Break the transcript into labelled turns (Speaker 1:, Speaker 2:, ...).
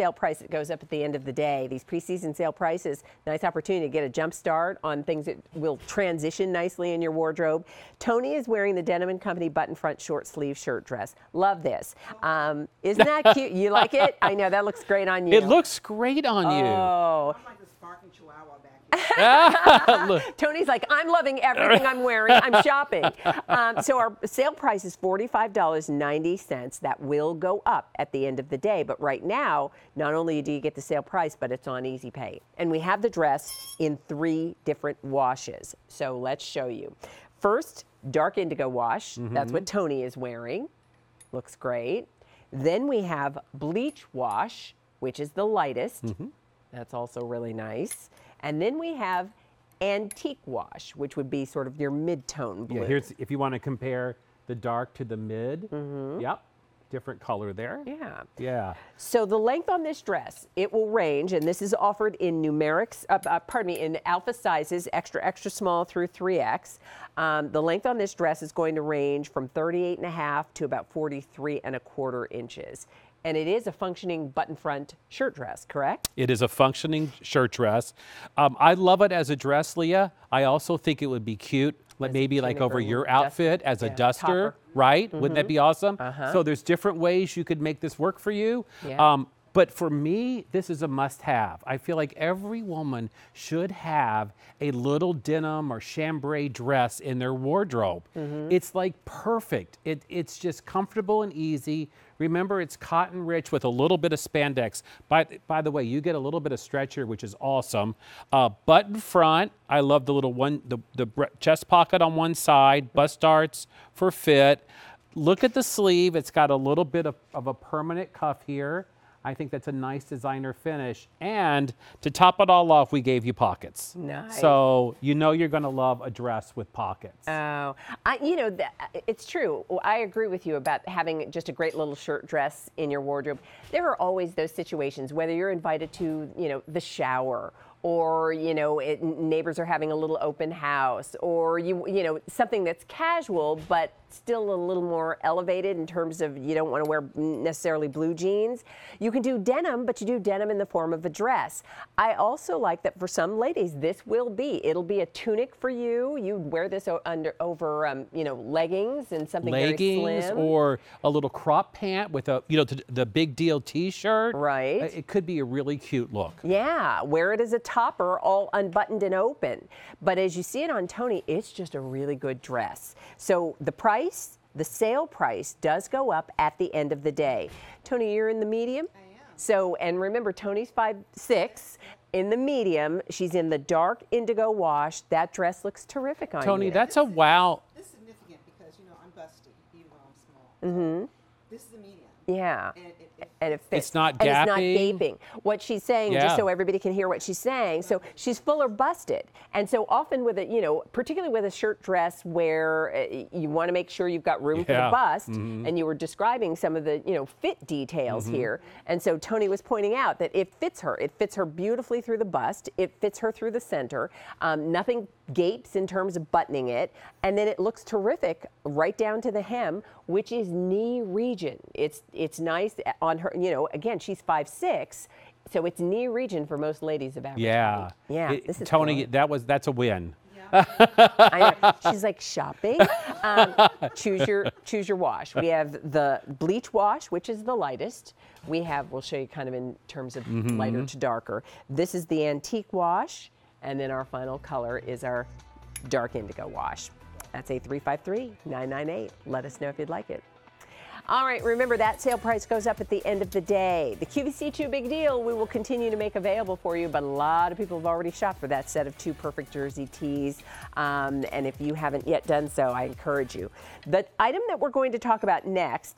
Speaker 1: sale price that goes up at the end of the day. These preseason sale prices, nice opportunity to get a jump start on things that will transition nicely in your wardrobe. Tony is wearing the Denim and Company button front short sleeve shirt dress. Love this. Um, isn't that cute? You like it? I know that looks great on you.
Speaker 2: It looks great on you.
Speaker 1: Oh,
Speaker 3: I'm like the sparking chihuahua back here.
Speaker 1: Tony's like, I'm loving everything I'm wearing. I'm shopping. Um, so our sale price is $45.90. That will go up at the end of the day. But right now, not only do you get the sale price, but it's on Easy Pay. And we have the dress in three different washes. So let's show you. First, dark indigo wash. That's what mm-hmm. Tony is wearing. Looks great. Then we have bleach wash, which is the lightest. Mm-hmm. That's also really nice. And then we have antique wash, which would be sort of your mid-tone blue.
Speaker 2: yeah, here's if you want to compare the dark to the mid. Mm-hmm. Yep, different color there.
Speaker 1: Yeah.
Speaker 2: Yeah.
Speaker 1: So the length on this dress, it will range, and this is offered in numerics, uh, uh, pardon me, in alpha sizes, extra, extra small through 3X. Um, the length on this dress is going to range from 38 and a half to about 43 and a quarter inches. And it is a functioning button front shirt dress, correct?
Speaker 2: It is a functioning shirt dress. Um, I love it as a dress, Leah. I also think it would be cute, like
Speaker 1: As
Speaker 2: maybe like over your
Speaker 1: dust-
Speaker 2: outfit as a
Speaker 1: yeah,
Speaker 2: duster,
Speaker 1: topper. Mm-hmm.
Speaker 2: right? Wouldn't that be awesome?
Speaker 1: Uh-huh.
Speaker 2: So there's different ways you could make this work for you.
Speaker 1: Yeah.
Speaker 2: Um, but for me, this is a must have. I feel like every woman should have a little denim or chambray dress in their wardrobe.
Speaker 1: Mm-hmm.
Speaker 2: It's like perfect. It, it's just comfortable and easy. Remember, it's cotton rich with a little bit of spandex. By, by the way, you get a little bit of stretch here, which is awesome. Uh, button front, I love the little one, the, the chest pocket on one side, bust darts for fit. Look at the sleeve. It's got a little bit of, of a permanent cuff here. I think that's a nice designer finish. And to top it all off, we gave you pockets.
Speaker 1: Nice.
Speaker 2: So you know you're going to love a dress with pockets.
Speaker 1: Oh, I, you know, it's true. I agree with you about having just a great little shirt dress in your wardrobe. There are always those situations, whether you're invited to, you know, the shower or you know it, neighbors are having a little open house or you you know something that's casual but still a little more elevated in terms of you don't want to wear necessarily blue jeans. You can do denim but you do denim in the form of a dress. I also like that for some ladies this will be it'll be a tunic for you. You wear this under over um, you know leggings and something very
Speaker 2: leggings
Speaker 1: slim.
Speaker 2: or a little crop pant with a you know the, the big deal t-shirt.
Speaker 1: Right.
Speaker 2: It could be a really cute look.
Speaker 1: Yeah, wear it as a topper, all unbuttoned and open. But as you see it on Tony, it's just a really good dress. So the price, the sale price, does go up at the end of the day. Tony, you're in the medium?
Speaker 3: I am.
Speaker 1: So, and remember, Tony's five six. In the medium, she's in the dark indigo wash. That dress looks terrific on
Speaker 2: tony
Speaker 1: you.
Speaker 2: that's a wow
Speaker 3: This is significant because, you know, I'm busty, even though I'm small. Mm-hmm. This is a medium.
Speaker 1: yeah.
Speaker 3: And it, it,
Speaker 1: and it fits.
Speaker 2: It's not
Speaker 1: and it's not gaping. What she's saying,
Speaker 2: Yeah.
Speaker 1: just so everybody can hear what she's saying, so she's full or busted. And so often with a, you know, particularly with a shirt dress where uh, you want to make sure you've got room for the bust,
Speaker 2: Mm-hmm.
Speaker 1: and you were describing some of the, you know, fit details here. And so Tony was pointing out that it fits her. It fits her beautifully through the bust. It fits her through the center. Um, nothing gapes in terms of buttoning it. And then it looks terrific right down to the hem, which is knee region. It's it's nice on her, you know, again, she's five six, so it's knee region for most ladies of average
Speaker 2: yeah
Speaker 1: height. Yeah,
Speaker 2: It-
Speaker 1: this is
Speaker 2: tony
Speaker 1: cool.
Speaker 2: that was that's a win
Speaker 1: I know. She's like shopping. Um, choose your choose your wash. We have the bleach wash, which is the lightest. We have. We'll show you kind of in terms of lighter to darker. This is the antique wash, and then our final color is our dark indigo wash. That's a 353-998. Let us know if you'd like it. All right, remember that sale price goes up at the end of the day. The QVC2 Big Deal we will continue to make available for you, but a lot of people have already shopped for that set of two perfect jersey tees. Um, and if you haven't yet done so, I encourage you. The item that we're going to talk about next